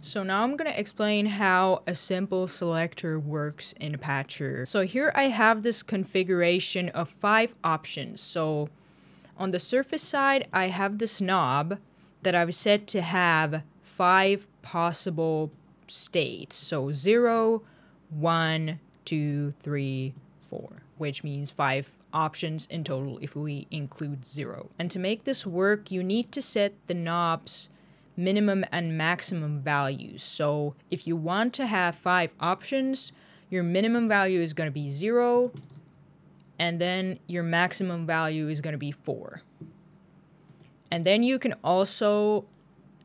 So now I'm going to explain how a simple selector works in Patcher. So here I have this configuration of five options. So on the surface side, I have this knob that I've set to have five possible states. So zero, one, two, three, four, which means five options in total if we include zero. And to make this work, you need to set the knobs minimum and maximum values. So if you want to have five options, your minimum value is going to be zero, and then your maximum value is going to be four. And then you can also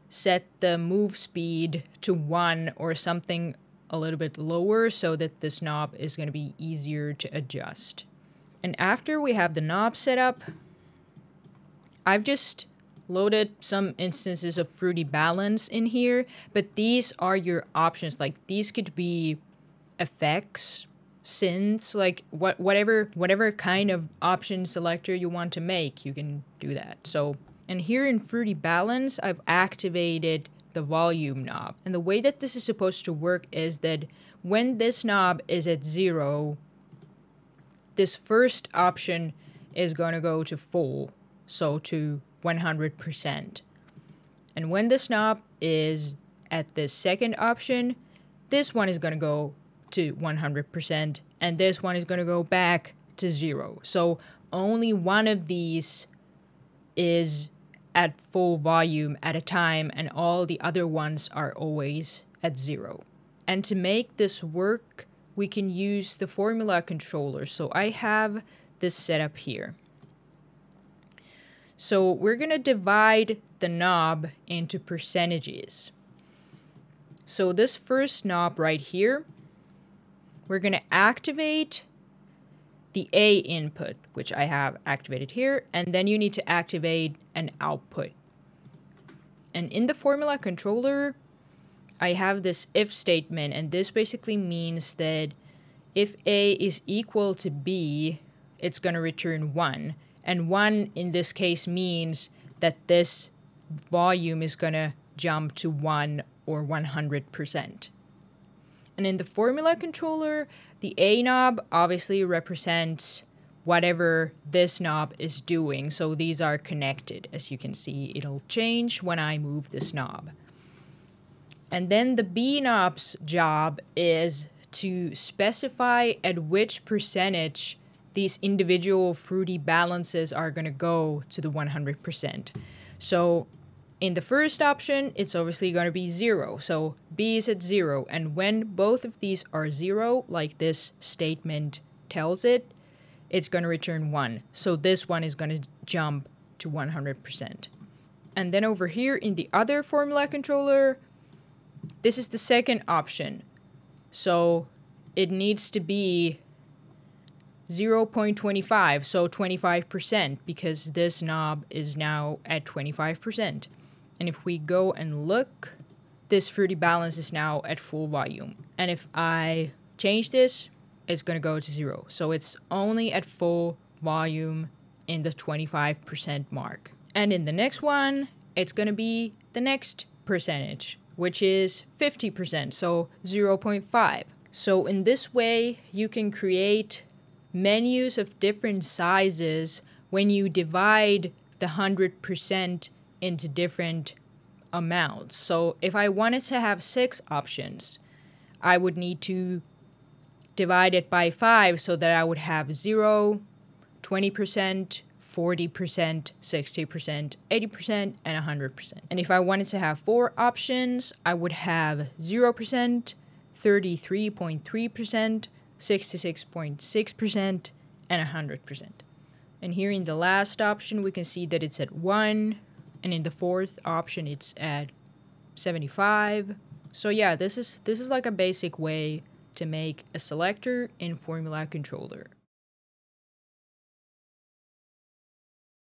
set the move speed to one or something a little bit lower so that this knob is going to be easier to adjust. And after we have the knob set up, I've just loaded some instances of fruity balance in here, but these are your options. Like these could be effects, synths, like what whatever whatever kind of option selector you want to make, you can do that. So and here in fruity balance, I've activated the volume knob. And the way that this is supposed to work is that when this knob is at zero, this first option is going to go to full, so to 100%. And when this knob is at the second option, this one is going to go to 100% and this one is going to go back to zero. So only one of these is at full volume at a time and all the other ones are always at zero. And to make this work, we can use the formula controller. So I have this set up here. So we're going to divide the knob into percentages. So this first knob right here, we're going to activate the A input, which I have activated here, and then you need to activate an output. And in the formula controller, I have this if statement, and this basically means that if A is equal to B, it's going to return 1. And 1 in this case means that this volume is going to jump to 1 or 100%. And in the formula controller, the A knob obviously represents whatever this knob is doing. So these are connected. As you can see, it'll change when I move this knob. And then the B knob's job is to specify at which percentage these individual fruity balances are going to go to the 100%. So in the first option, it's obviously going to be 0. So B is at 0. And when both of these are 0, like this statement tells it, it's going to return 1. So this one is going to jump to 100%. And then over here in the other formula controller, this is the second option. So it needs to be 0.25, so 25%, because this knob is now at 25%. And if we go and look, this fruity balance is now at full volume. And if I change this, it's going to go to zero. So it's only at full volume in the 25% mark. And in the next one, it's going to be the next percentage, which is 50%, so 0.5. So in this way, you can create menus of different sizes when you divide the 100% into different amounts. So if I wanted to have six options, I would need to divide it by 5 so that I would have 0, 20%, 40%, 60%, 80%, and 100%. And if I wanted to have four options, I would have 0%, 33.3%, 66.6%, and 100%. And here in the last option, we can see that it's at 1, and in the fourth option, it's at 75. So yeah, this is this is like a basic way to make a selector in Formula Controller.